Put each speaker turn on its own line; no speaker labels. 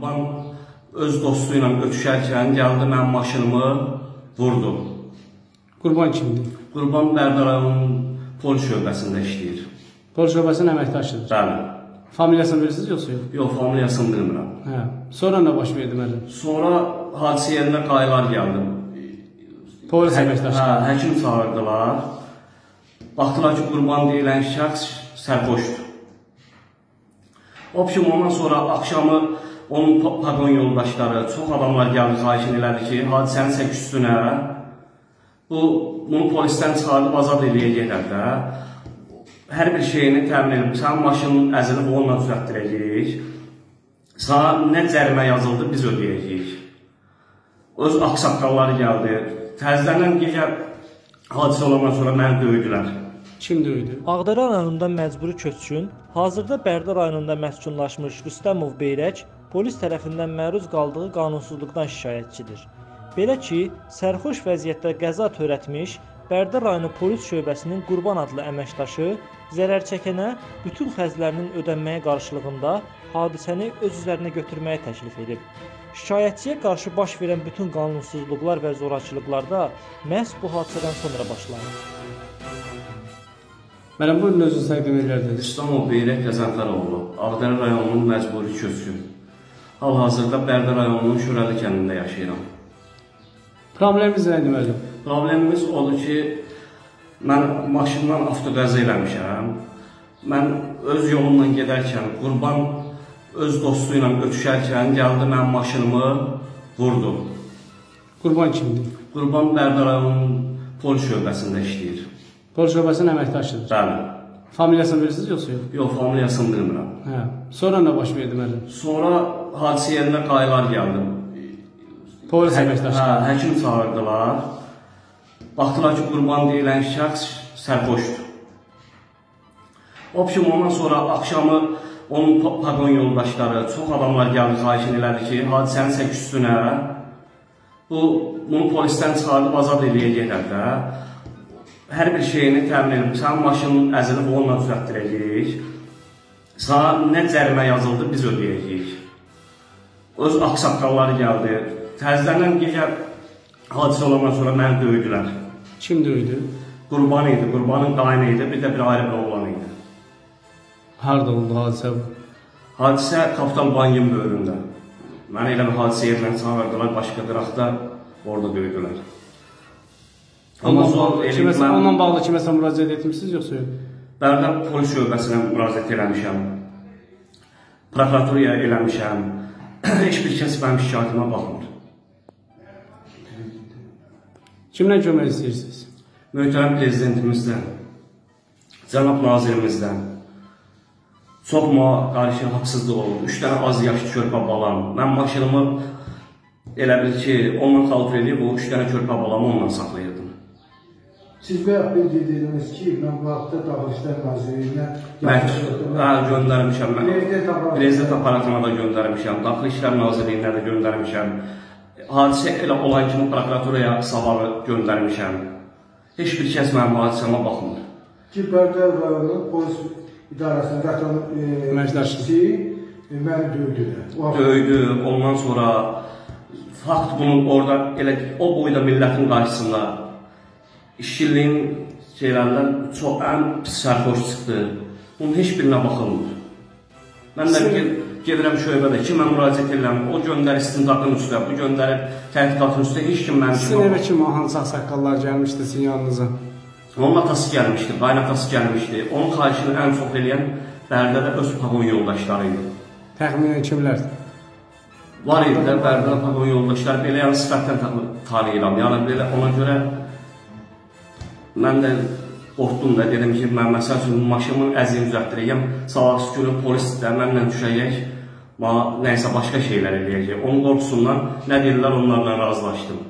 Qurban öz dostu ilə ötüşərkən gəldi mənim maşınımı vurdu.
Qurban kimdir?
Qurban Bərdə rayonunun polis şöbəsində işləyir.
Polis şöbəsinin əməkdaşıdır.
Bəli.
Familiyasını bilirsiniz yoxsa yox?
Yox, familiyasını bilmirəm.
Hə. Sonra nə baş verdi müəllim?
Sonra hadisə yerinə qayıqlar gəldi.
Polis əməkdaşı.
Hə, həkim çağırdılar. Baxdılar ki, qurban deyilən şəxs sərxoşdur. Obşum ondan sonra axşamı onun pagon yoldaşları, çox adamlar gəldi, xahiş elədi ki, hadisənin çək üstünə bu bunu polisdən çıxardıb azad eləyə gedər də. Hər bir şeyini təmin edib, sənin maşının əzilib onunla düzəltdirəcəyik. Sana nə cərimə yazıldı, biz ödəyəcəyik. Öz axsaqqalları gəldi. Təzədən gecə hadisə olandan sonra məni döydülər.
Kim döydü?
Ağdərə rayonunda məcburi köçkün, hazırda Bərdə rayonunda məskunlaşmış Rüstəmov Beyrək polis tərəfindən məruz qaldığı qanunsuzluqdan şikayətçidir. Belə ki, sərxoş vəziyyətdə qəza törətmiş Bərdə rayonu polis şöbəsinin Qurban adlı əməkdaşı zərər çəkənə bütün xərclərinin ödənməyə qarşılığında hadisəni öz üzərinə götürməyə təklif edib. Şikayətçiyə qarşı baş verən bütün qanunsuzluqlar və zorakılıqlar da məhz bu hadisədən sonra başlanıb.
Müəllim buyurun özünüzü təqdim edərdiniz.
İslamov Beyrək Qəzənfəroğlu, Ağdərə rayonunun məcburi köçkün. Hal-hazırda Bərdə rayonunun Şürəli kəndində yaşayıram.
Probleminiz nədir müəllim?
Problemimiz odur ki, mən maşından avtoqəza eləmişəm. Mən öz yolumla gedərkən, qurban öz dostu ilə ötüşərkən gəldi mənim maşınımı vurdu.
Qurban kimdir?
Qurban Bərdə rayonunun polis şöbəsində işləyir.
Polis şöbəsinin əməkdaşıdır.
Bəli.
Familiyasını bilirsiniz yoxsa yox?
Yox, familiyasını bilmirəm.
Hə. Sonra nə baş verdi müəllim?
Sonra hadisə yerinə qayıqlar gəldi.
Polis əməkdaşı.
Hə, həkim çağırdılar. Baxdılar ki, qurban deyilən şəxs sərxoşdur. Obşum ondan sonra axşamı onun pagon yoldaşları, çox adamlar gəldi, xahiş elədi ki, hadisənin çək üstünə bu bunu polisdən çıxardıb azad eləyə gedər də. Hər bir şeyini təmin edib, sənin maşının əzilib onunla düzəltdirəcəyik. Sana nə cərimə yazıldı, biz ödəyəcəyik. Öz axsaqqalları gəldi. Təzədən gecə hadisə olandan sonra məni döydülər.
Kim döydü?
Qurban idi, qurbanın qaynı idi, bir də bir ayrı bir oğlan idi.
Harda oldu hadisə bu?
Hadisə Kapital Bankın böyründə. Məni elə bir hadisə yerindən çağırdılar, başqa qıraqda orada döydülər.
Bağlı, kiməsə, onunla bağlı kiməsə müraciət etmisiniz yoxsa yox?
Bərdə polis şöbəsinə müraciət eləmişəm. Prokuraturaya eləmişəm. Heç bir kəs mənim şikayətimə baxmır.
Kimdən kömək istəyirsiniz?
Möhtərəm prezidentimizdən, cənab nazirimizdən çox ma qarşı haqsızlıq olub. Üç dənə az yaşlı körpə balam. Mən maşınımı elə bil ki, onunla xalq edib, o üç dənə körpə balamı onunla saxlayırdım.
Siz bayaq bir dediniz ki, mən bu haqda Daxili İşlər Nazirliyinə
Məktub hə, göndərmişəm mən. Prezident aparatına. Da göndərmişəm. Daxili İşlər Nazirliyinə də göndərmişəm. Hadisə elə olan kimi prokuraturaya savalı göndərmişəm. Heç bir kəs mənim hadisəmə baxmır.
Ki, Bərdə rayonu polis idarəsinin vətən
Əməkdaşı.
məni döydülər. O vaxt-
Döydü, ondan sonra fakt bunun orada elə o boyda millətin qarşısında işçiliyin şeylərindən çox ən pis sərxoş çıxdı. Bunun heç birinə baxılmır. Mən də
Sizin-
ged gedirəm şöbədə kimə müraciət edirəm, o göndərir istintaqın üstə, bu göndərir təhqiqatın üstə, heç kim mənim
Sizin
kimi
evə kim hansı ağsaqqallar gəlmişdi sizin yanınıza?
Onun atası gəlmişdi, qaynatası gəlmişdi. Onun xahişini ən çox eləyən Bərdədə öz pagon yoldaşları idi.
Təxminən kimlər?
Var idi də Bərdədə pagon yoldaşlar belə yəni sifətdən ta- tanıyıram. Yəni belə ona görə mən də qorxdum da dedim ki, mən məsəl üçün maşınımın əziyini düzəltdirəcəm. Sabah günü polis də mənlə düşəcək. Bana nəysə başqa şeylər eləyəcək. Onun qorxusundan nə deyirlər onlarla razılaşdım.